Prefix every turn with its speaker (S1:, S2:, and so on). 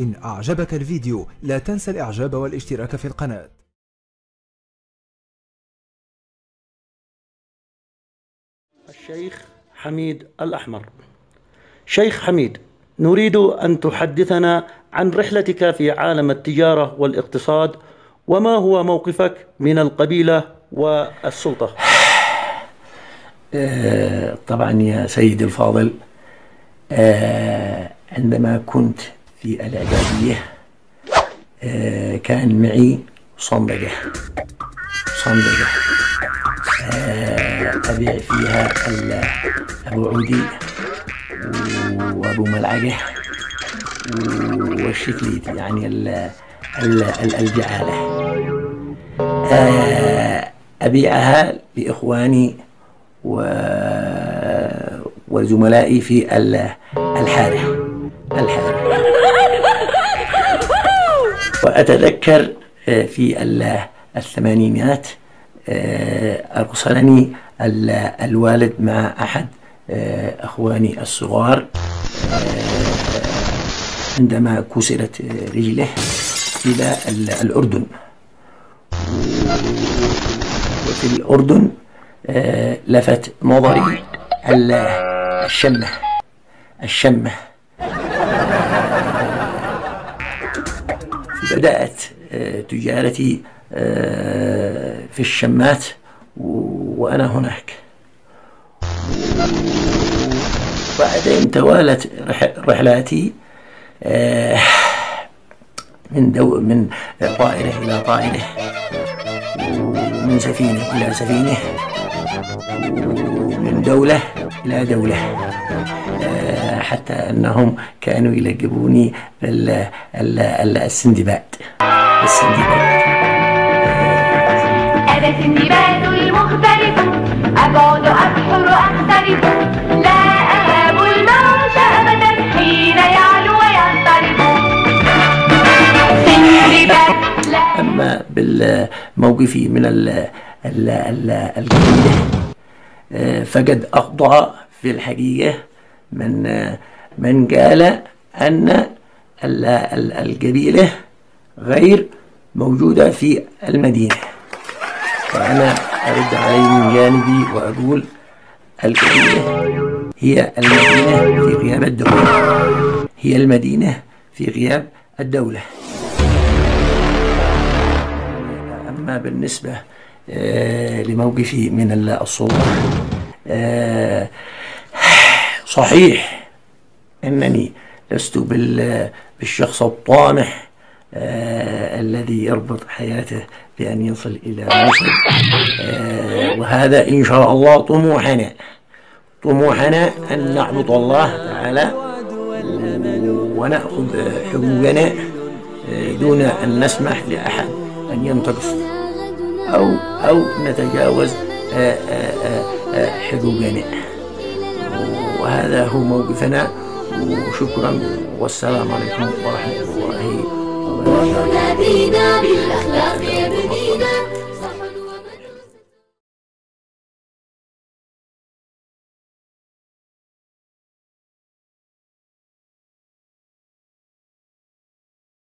S1: إن أعجبك الفيديو لا تنسى الإعجاب والاشتراك في القناة.
S2: الشيخ حميد الأحمر. شيخ حميد نريد أن تحدثنا عن رحلتك في عالم التجارة والاقتصاد وما هو موقفك من القبيلة والسلطة؟
S3: آه، طبعا يا سيدي الفاضل آه، عندما كنت في الإعدادية آه، كان معي صندقة. صندقة آه، أبيع فيها أبو عودي وأبو ملعقة والشكليت يعني ال- ال- ال- الجعالة. آه، أبيعها لإخواني و- وزملائي في ال- الحارة. الحارة. وأتذكر آه، في ال- الثمانينات آه، أرسلني ال- الوالد مع أحد آه، أخواني الصغار عندما كسرت رجله إلى ال- الأردن. وفي الأردن لفت نظري ال- الشمة الشمة. بدأت آه، تجارتي آه، في الشمات وأنا هناك. بعدين توالت رح- رحلاتي آه، من دو من طائرة إلى طائرة ومن سفينة إلى سفينة. ومن دولة إلى دولة. آه، حتى أنهم كانوا يلقبوني ال- ال- ال- السندباد. السندباد.
S4: أنا سندباد المختلف أبعد أبحر أختلف لا أهاب الموت أبدا حين يعلو ويضطرب سندباد
S3: أما بالموقفي من ال ال ال القبيلة آه، فقد أخطأ في الحقيقة من آه، من قال أن ال- ال- القبيلة غير موجودة في المدينة. وأنا أرد عليه من جانبي وأقول القبيلة هي المدينة في غياب الدولة. هي المدينة في غياب الدولة. أما بالنسبة لموقفي من ال- السلطة آه، صحيح أنني لست بال- بالشخص الطامح آه، الذي يربط حياته بأن يصل إلى مصر. آه، وهذا إن شاء الله طموحنا. طموحنا أن نعبد الله تعالى ونأخذ حقوقنا دون أن نسمح لأحد أن ينتقص. أو أو نتجاوز آه، آه، آه، حقوقنا. وهذا هو موقفنا. وشكرا. والسلام عليكم ورحمة الله. وبركاته